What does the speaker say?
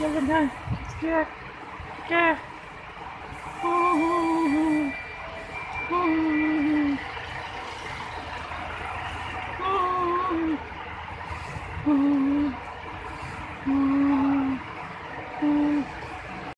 Get it done. Let's do it. Get it. 嗯。嗯。